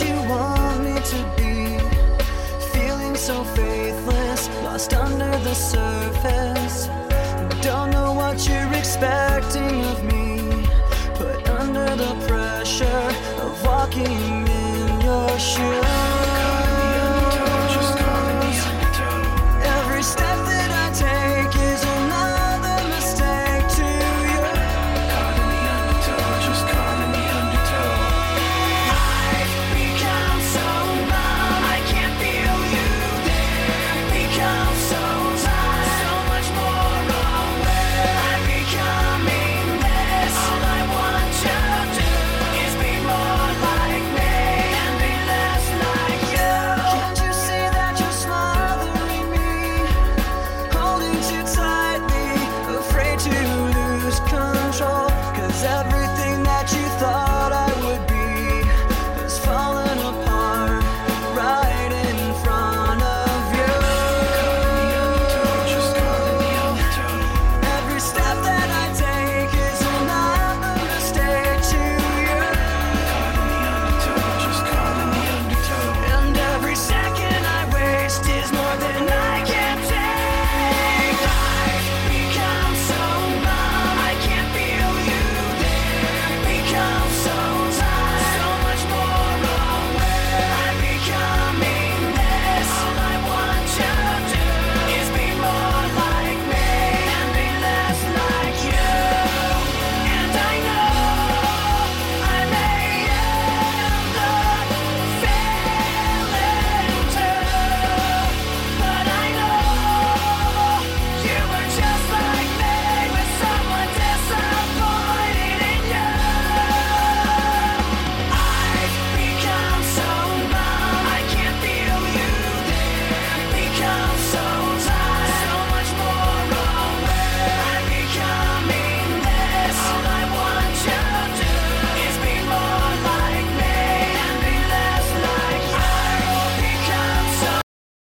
you want me to be. Feeling so faithless, lost under the surface. Don't know what you're expecting of me. Put under the pressure of walking.